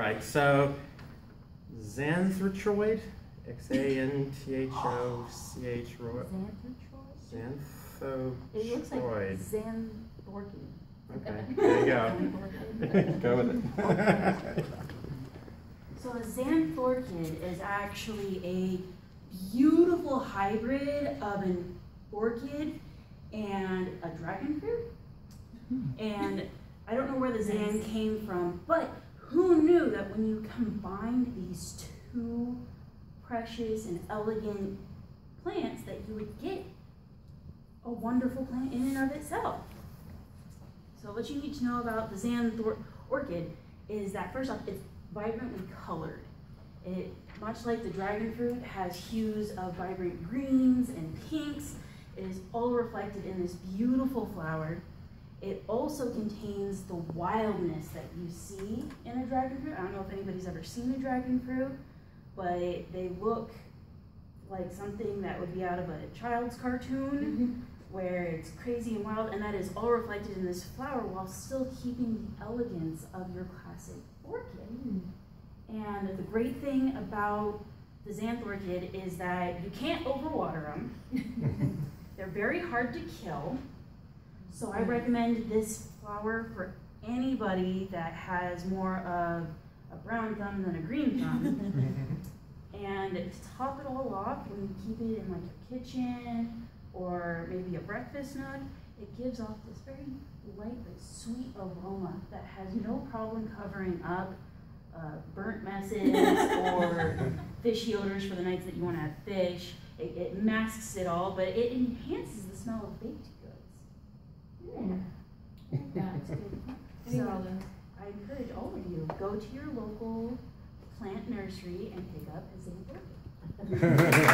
right. So xanthotroid, X A N T H O C H roid. Xanthotroid? Xanthotroid. It looks like Xanthorkin. Okay, there you go. go with it. So a xanthorchid is actually a beautiful hybrid of an orchid and a dragon fruit. Hmm. And I don't know where the xan came from, but who knew that when you combined these two precious and elegant plants that you would get a wonderful plant in and of itself. So what you need to know about the xanthor orchid is that first off, it's vibrantly colored. It, much like the dragon fruit, has hues of vibrant greens and pinks. It is all reflected in this beautiful flower. It also contains the wildness that you see in a dragon fruit. I don't know if anybody's ever seen a dragon fruit, but they look like something that would be out of a child's cartoon Mm-hmm. where it's crazy and wild, and that is all reflected in this flower while still keeping the elegance of your classic orchid. And the great thing about the xanthorchid is that you can't overwater them. They're very hard to kill. So I recommend this flower for anybody that has more of a brown thumb than a green thumb. and to top it all off, when you keep it in like your kitchen or maybe a breakfast nook, it gives off this very light but sweet aroma that has no problem covering up uh, burnt messes or fishy odors for the nights that you want to have fish. It, it masks it all, but it enhances the smell of baked So. I encourage all of you, go to your local plant nursery and pick up a xanthorchid.